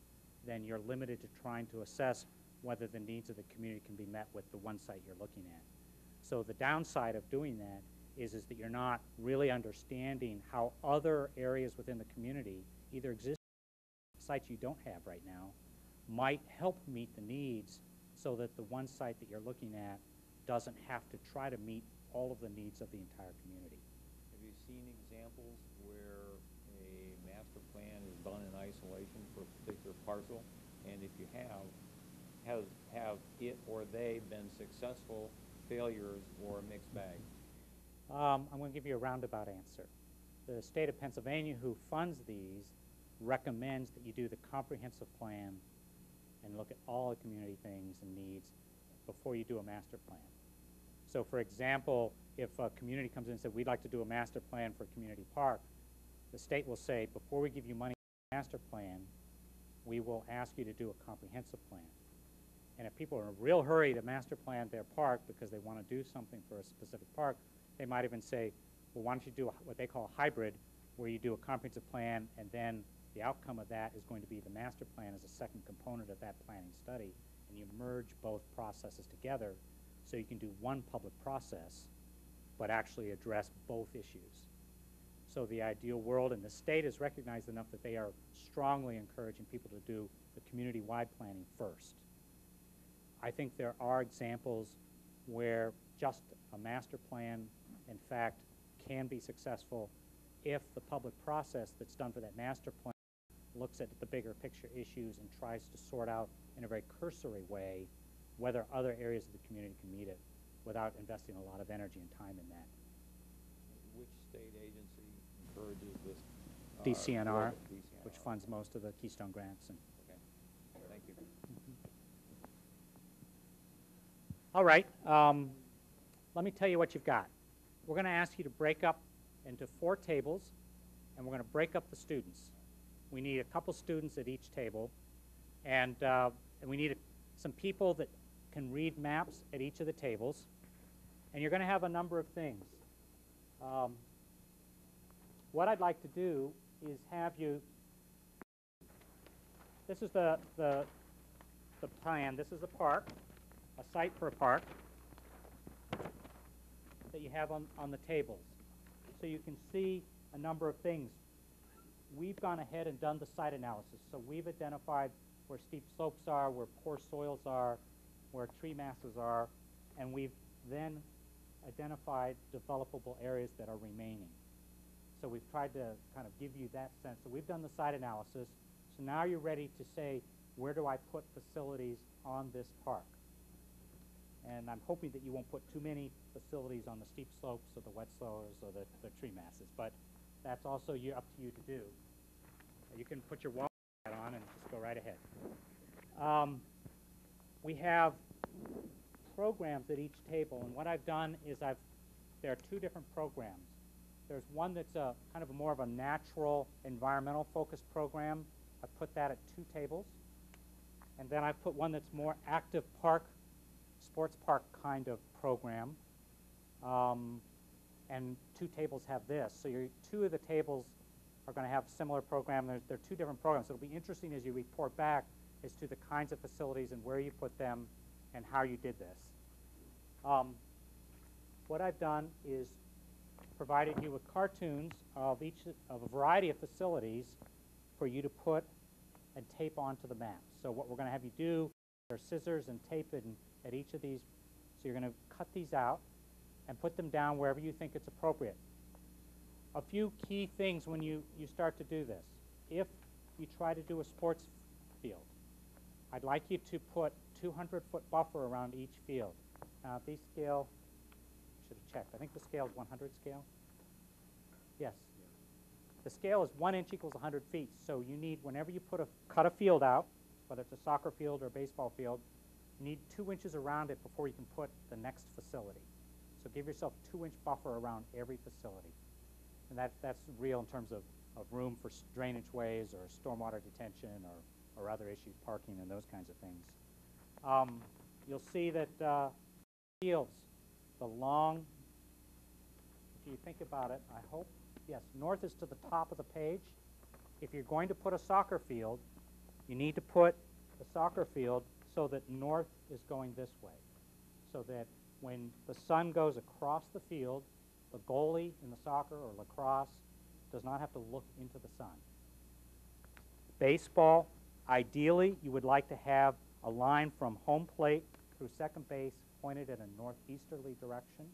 then you're limited to trying to assess whether the needs of the community can be met with the one site you're looking at. So the downside of doing that is, is that you're not really understanding how other areas within the community, either existing sites you don't have right now, might help meet the needs so that the one site that you're looking at doesn't have to try to meet all of the needs of the entire community. Have you seen examples where a master plan is done in isolation for a particular parcel? And if you have, has, have it or they been successful, failures, or a mixed bag? Um, I'm going to give you a roundabout answer. The state of Pennsylvania, who funds these, recommends that you do the comprehensive plan and look at all the community things and needs before you do a master plan. So for example, if a community comes in and says, we'd like to do a master plan for a community park, the state will say, before we give you money for a master plan, we will ask you to do a comprehensive plan. And if people are in a real hurry to master plan their park because they want to do something for a specific park, they might even say, well, why don't you do a, what they call a hybrid, where you do a comprehensive plan and then the outcome of that is going to be the master plan as a second component of that planning study. And you merge both processes together so you can do one public process, but actually address both issues. So the ideal world, and the state is recognized enough that they are strongly encouraging people to do the community-wide planning first. I think there are examples where just a master plan, in fact, can be successful if the public process that's done for that master plan looks at the bigger picture issues and tries to sort out in a very cursory way whether other areas of the community can meet it without investing a lot of energy and time in that. Which state agency encourages this DCNR, Global which DCNR. funds most of the Keystone grants. And Okay, thank you. All right, um, let me tell you what you've got. We're going to ask you to break up into four tables, and we're going to break up the students. We need a couple students at each table, and, uh, and we need a, some people that can read maps at each of the tables. And you're going to have a number of things. Um, what I'd like to do is have you, this is the, the, the plan, this is a park, a site for a park that you have on, on the tables. So you can see a number of things. We've gone ahead and done the site analysis. So we've identified where steep slopes are, where poor soils are, where tree masses are, and we've then identified developable areas that are remaining. So we've tried to kind of give you that sense. So we've done the site analysis. So now you're ready to say, where do I put facilities on this park? And I'm hoping that you won't put too many facilities on the steep slopes or the wet slopes or the, the tree masses, but that's also you, up to you to do. You can put your wall on and just go right ahead. Um, we have programs at each table, and what I've done is I've, there are two different programs. There's one that's a kind of a more of a natural environmental focused program. I've put that at two tables. And then I've put one that's more active park, sports park kind of program. Um, and two tables have this. So your, two of the tables are going to have similar program. They're, they're two different programs. So it'll be interesting as you report back as to the kinds of facilities and where you put them and how you did this. Um, what I've done is provided you with cartoons of each of a variety of facilities for you to put and tape onto the map. So what we're going to have you do are scissors and tape at each of these. So you're going to cut these out and put them down wherever you think it's appropriate. A few key things when you, you start to do this. If you try to do a sports field, I'd like you to put 200 foot buffer around each field. Now, these scale, should have checked. I think the scale is 100 scale. Yes. The scale is one inch equals 100 feet. So you need, whenever you put a cut a field out, whether it's a soccer field or a baseball field, you need two inches around it before you can put the next facility. So give yourself two inch buffer around every facility. And that, that's real in terms of, of room for drainage ways or stormwater detention or, or other issues, parking and those kinds of things. Um, you'll see that uh, fields, the long, if you think about it, I hope, yes, north is to the top of the page. If you're going to put a soccer field, you need to put the soccer field so that north is going this way. So that when the sun goes across the field, the goalie in the soccer or lacrosse does not have to look into the sun. Baseball, ideally, you would like to have a line from home plate through second base pointed in a northeasterly direction.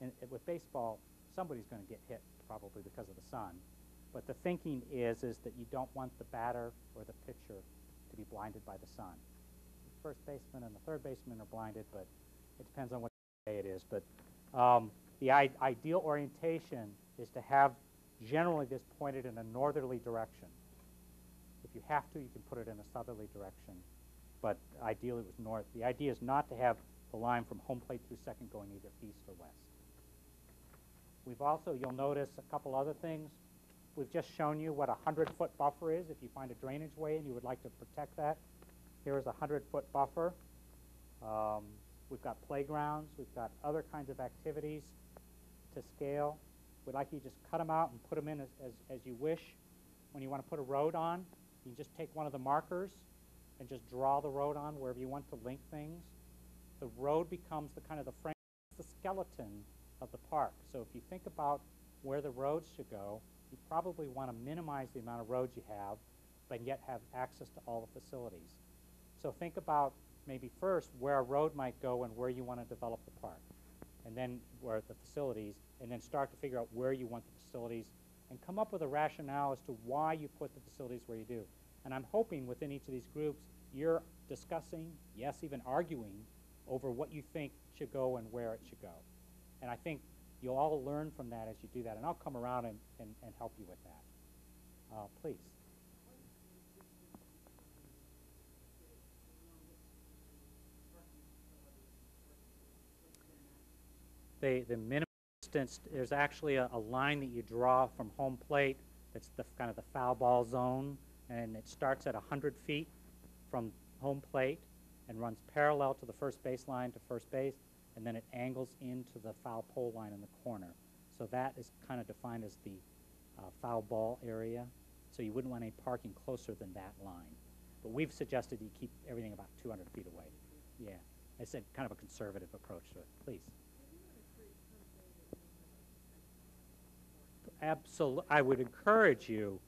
And with baseball, somebody's going to get hit probably because of the sun. But the thinking is, is that you don't want the batter or the pitcher to be blinded by the sun. The first baseman and the third baseman are blinded, but it depends on what day it is. But um, the ideal orientation is to have generally this pointed in a northerly direction. If you have to, you can put it in a southerly direction, but ideally it was north. The idea is not to have the line from home plate through second going either east or west. We've also, you'll notice a couple other things. We've just shown you what a 100-foot buffer is if you find a drainage way and you would like to protect that. Here is a 100-foot buffer. Um, we've got playgrounds. We've got other kinds of activities to scale. We'd like you to just cut them out and put them in as, as, as you wish. When you want to put a road on, you can just take one of the markers and just draw the road on wherever you want to link things. The road becomes the kind of the frame, the skeleton of the park. So if you think about where the roads should go, you probably want to minimize the amount of roads you have, but yet have access to all the facilities. So think about maybe first where a road might go and where you want to develop the park, and then where the facilities, and then start to figure out where you want the facilities, and come up with a rationale as to why you put the facilities where you do. And I'm hoping within each of these groups, you're discussing, yes, even arguing over what you think should go and where it should go. And I think you'll all learn from that as you do that, and I'll come around and, and, and help you with that. Uh, please. The, the minimum distance, there's actually a, a line that you draw from home plate that's the kind of the foul ball zone, and it starts at 100 feet from home plate and runs parallel to the first base line to first base, and then it angles into the foul pole line in the corner. So that is kind of defined as the uh, foul ball area. So you wouldn't want any parking closer than that line. But we've suggested you keep everything about 200 feet away. Yeah, I said kind of a conservative approach to it. Please. Absolutely, I would encourage you,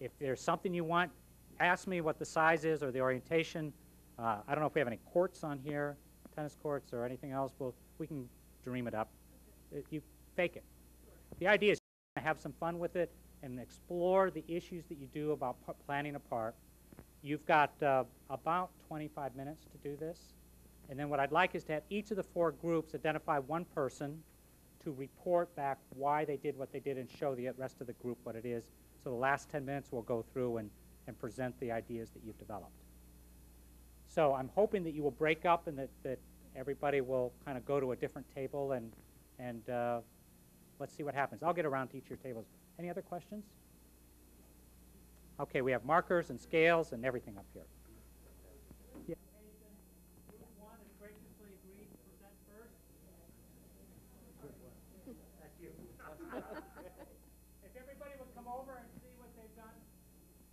if there's something you want, ask me what the size is or the orientation. Uh, I don't know if we have any courts on here, tennis courts or anything else. Well, we can dream it up. It- you fake it. The idea is to have some fun with it and explore the issues that you do about planning a park. You've got uh, about 25 minutes to do this. And then what I'd like is to have each of the four groups identify one person to report back why they did what they did and show the rest of the group what it is. So the last 10 minutes we'll go through and, and present the ideas that you've developed. So I'm hoping that you will break up and that, that everybody will kind of go to a different table and, and uh, let's see what happens. I'll get around to each of your tables. Any other questions? Okay, we have markers and scales and everything up here. Yeah. That's you. If everybody would come over and see what they've done.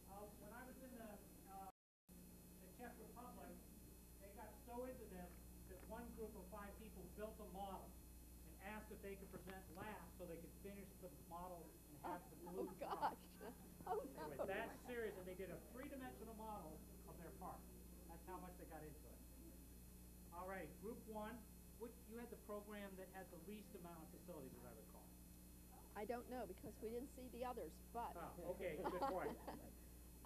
Uh, when I was in the, uh, the Czech Republic, they got so into this that one group of five people built a model and asked if they could present last so they could finish the model and have the Oh, blue. gosh. Oh, It was no. that serious, and they did a three-dimensional model of their park. That's how much they got into it. All right, group one, which, you had the program that had the least amount of facilities, as I recall. I don't know because we didn't see the others, but. Oh, okay, good point.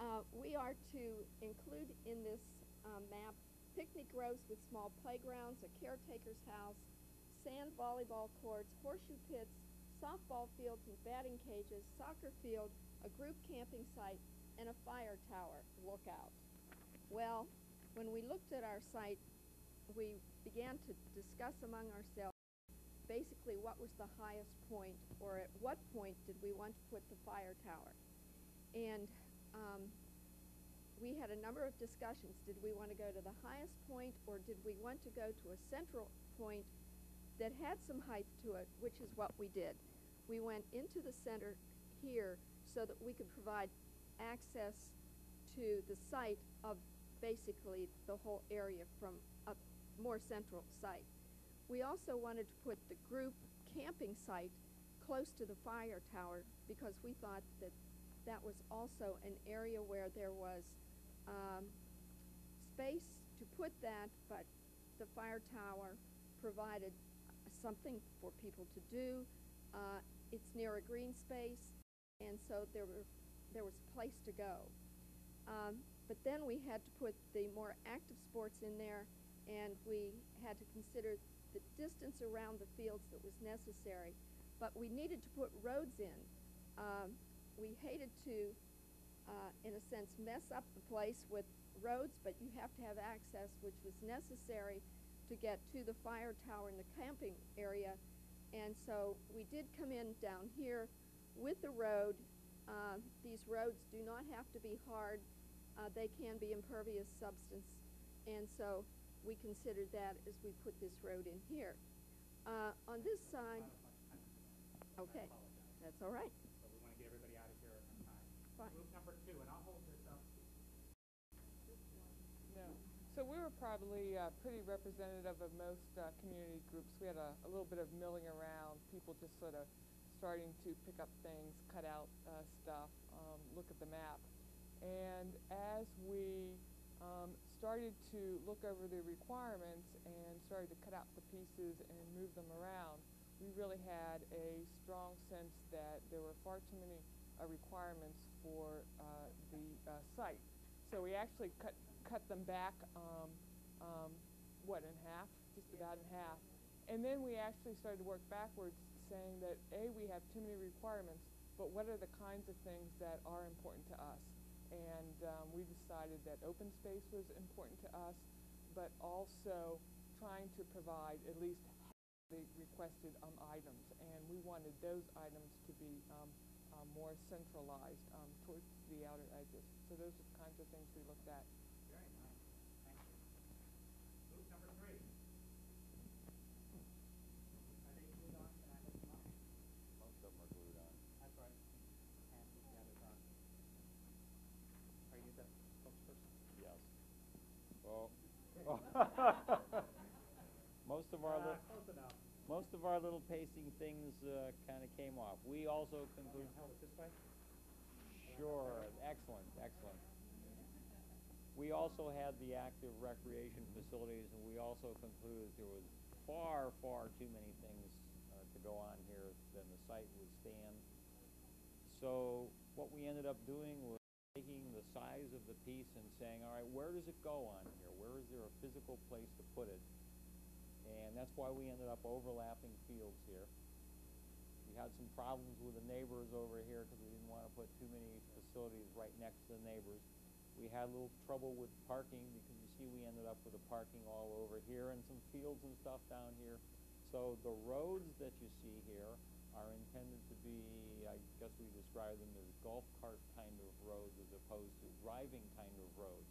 Uh, we are to include in this, um, map picnic rows with small playgrounds, a caretaker's house, sand volleyball courts, horseshoe pits, softball fields and batting cages, soccer field, a group camping site, and a fire tower lookout. Well, when we looked at our site, we began to discuss among ourselves basically what was the highest point or at what point did we want to put the fire tower. And um, we had a number of discussions. Did we want to go to the highest point or did we want to go to a central point that had some height to it, which is what we did. We went into the center here so that we could provide access to the site of basically the whole area from a more central site. We also wanted to put the group camping site close to the fire tower because we thought that that was also an area where there was um, space to put that, but the fire tower provided something for people to do. Uh, it's near a green space, and so there were there was a place to go. Um, but then we had to put the more active sports in there, and we had to consider the distance around the fields that was necessary. But we needed to put roads in. Um, we hated to, uh, in a sense, mess up the place with roads, but you have to have access, which was necessary to get to the fire tower and the camping area. And so we did come in down here with the road. Uh, these roads do not have to be hard. Uh, they can be impervious substance. And so we considered that as we put this road in here. Uh, on this side, okay, that's all right. So we want to get everybody out of here on time. Fine. Group number two, and I'll hold this up. No. So we were probably uh, pretty representative of most uh, community groups. We had a, a little bit of milling around, people just sort of starting to pick up things, cut out uh, stuff, um, look at the map. And as we um, started to look over the requirements and started to cut out the pieces and move them around, we really had a strong sense that there were far too many uh, requirements for uh, the uh, site. So we actually cut cut them back, um, um, what, in half? Just about in half. And then we actually started to work backwards, saying that, A, we have too many requirements, but what are the kinds of things that are important to us? And um, we decided that open space was important to us, but also trying to provide at least half the requested um, items. And we wanted those items to be um, um, more centralized um, towards the outer edges. So those are the kinds of things we looked at. Very nice. Thank you. Group number three. Are they glued on? Can I lift them up? Most of them are glued on. That's right. And the others aren't. Are you the spokesperson? Yes. Well, most of our, Uh, most of our little pacing things, uh, kinda came off. We also concluded. Hold it this way? Sure, excellent, excellent. We also had the active recreation facilities, and we also concluded there was far, far too many things uh, to go on here than the site would stand. So what we ended up doing was taking the size of the piece and saying, all right, where does it go on here? Where is there a physical place to put it? And that's why we ended up overlapping fields here. We had some problems with the neighbors over here because we didn't want to put too many facilities right next to the neighbors. We had a little trouble with parking because you see we ended up with the parking all over here and some fields and stuff down here. So the roads that you see here are intended to be, I guess we describe them as golf cart kind of roads as opposed to driving kind of roads.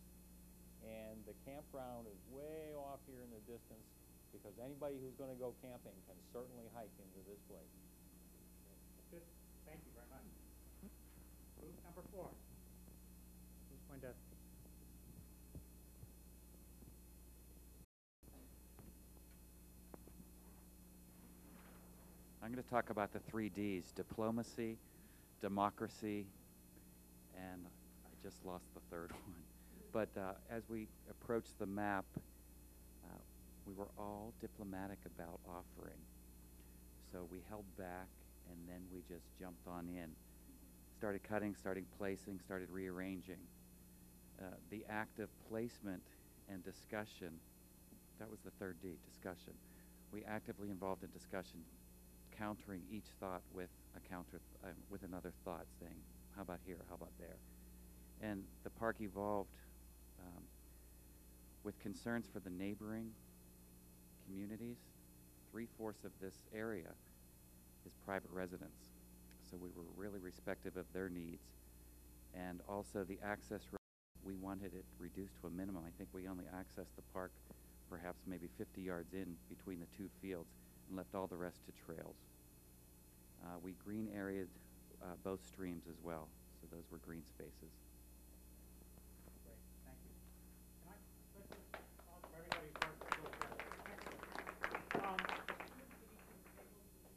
And the campground is way off here in the distance because anybody who's going to go camping can certainly hike into this place. Good. Thank you very much. Group number four. Who's going to? I'm going to talk about the three Ds, diplomacy, democracy, and I just lost the third one. But uh, as we approached the map, uh, we were all diplomatic about offering. So we held back, and then we just jumped on in. Started cutting, started placing, started rearranging. Uh, the act of placement and discussion, that was the third D, discussion. We actively involved in discussion, countering each thought with a counter, uh, with another thought, saying, how about here, how about there? And the park evolved um, with concerns for the neighboring communities. Three-fourths of this area is private residence. So we were really respective of their needs. And also the access, we wanted it reduced to a minimum. I think we only accessed the park perhaps maybe 50 yards in between the two fields and left all the rest to trails. Uh, we green areaed uh, both streams as well, so those were green spaces. Great, thank you. Can I, let's just pause for everybody's work to go through. Um,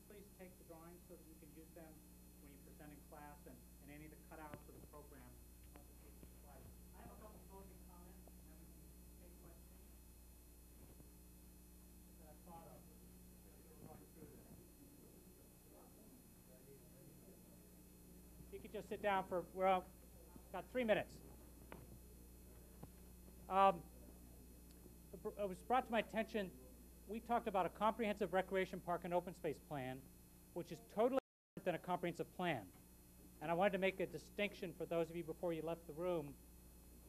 Please take the drawings so that you can use them when you present in class and, and any of the cutouts for the program. once it's each slide. I have a couple closing comments and then we can take questions. That I thought of as we were going through this. Sit down for, well, got three minutes. Um, it it was brought to my attention, we talked about a comprehensive recreation park and open space plan, which is totally different than a comprehensive plan. And I wanted to make a distinction for those of you before you left the room,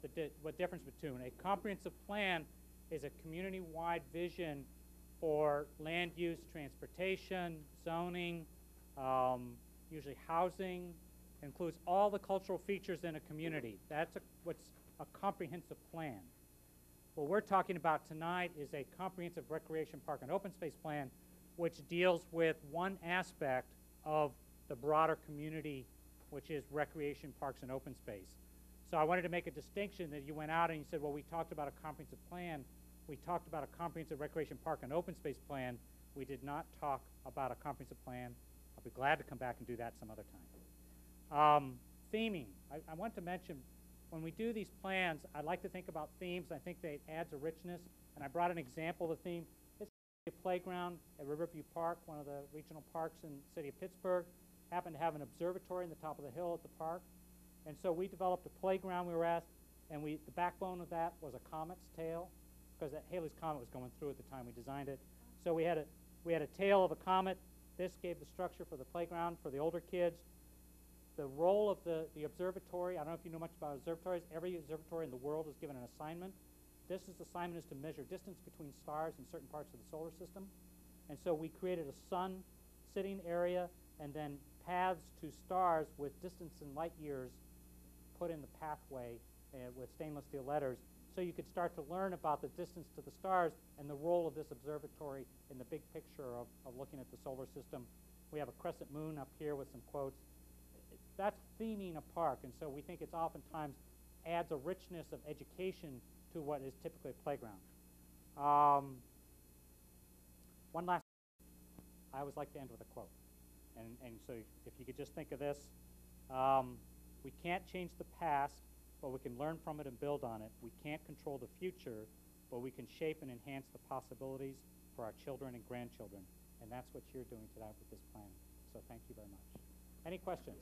the di- what difference between. A comprehensive plan is a community-wide vision for land use, transportation, zoning, um, usually housing, includes all the cultural features in a community. That's a, what's a comprehensive plan. What we're talking about tonight is a comprehensive recreation park and open space plan, which deals with one aspect of the broader community, which is recreation parks and open space. So I wanted to make a distinction that you went out and you said, well, we talked about a comprehensive plan. We talked about a comprehensive recreation park and open space plan. We did not talk about a comprehensive plan. I'll be glad to come back and do that some other time. Um, theming. I, I want to mention, when we do these plans, I like to think about themes. I think they adds a richness. And I brought an example of the theme. It's a playground at Riverview Park, one of the regional parks in the city of Pittsburgh. Happened to have an observatory in the top of the hill at the park. And so we developed a playground we were asked, and we, the backbone of that was a comet's tail, because that Halley's Comet was going through at the time we designed it. So we had a, we had a tail of a comet, This gave the structure for the playground for the older kids. The role of the, the observatory, I don't know if you know much about observatories, every observatory in the world is given an assignment. This is assignment is to measure distance between stars in certain parts of the solar system. And so we created a sun sitting area and then paths to stars with distance in light years put in the pathway uh, with stainless steel letters so you could start to learn about the distance to the stars and the role of this observatory in the big picture of, of looking at the solar system. We have a crescent moon up here with some quotes. That's theming a park, and so we think it's oftentimes adds a richness of education to what is typically a playground. Um, one last, I always like to end with a quote. And, and so if you could just think of this, um, we can't change the past, but we can learn from it and build on it. We can't control the future, but we can shape and enhance the possibilities for our children and grandchildren. And that's what you're doing tonight with this plan. So thank you very much. Any questions?